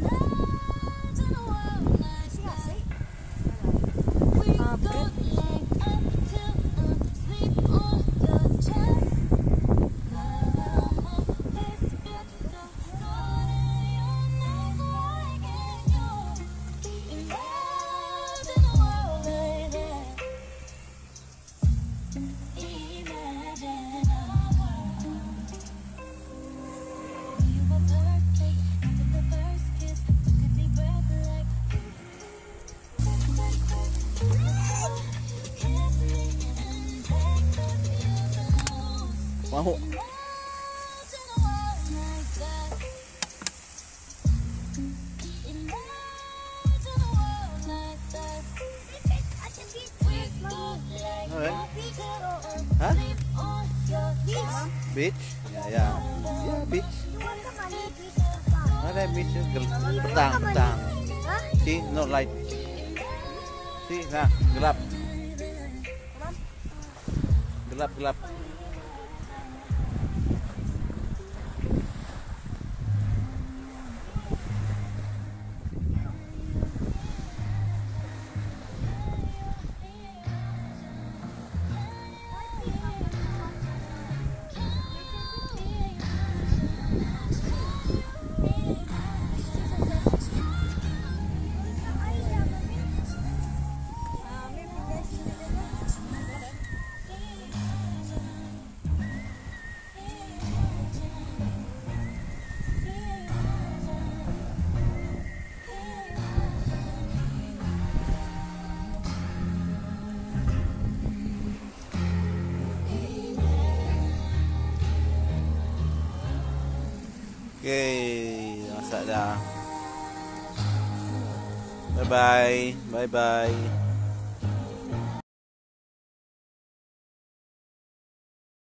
Whoa! Mau. Alright. Hah? Beach? Ya, ya. Ya, beach. Ada beach. Petang, petang. See, no light. See, nah, gelap. Gelap, gelap. Okay, masak dah. Bye bye. Bye bye.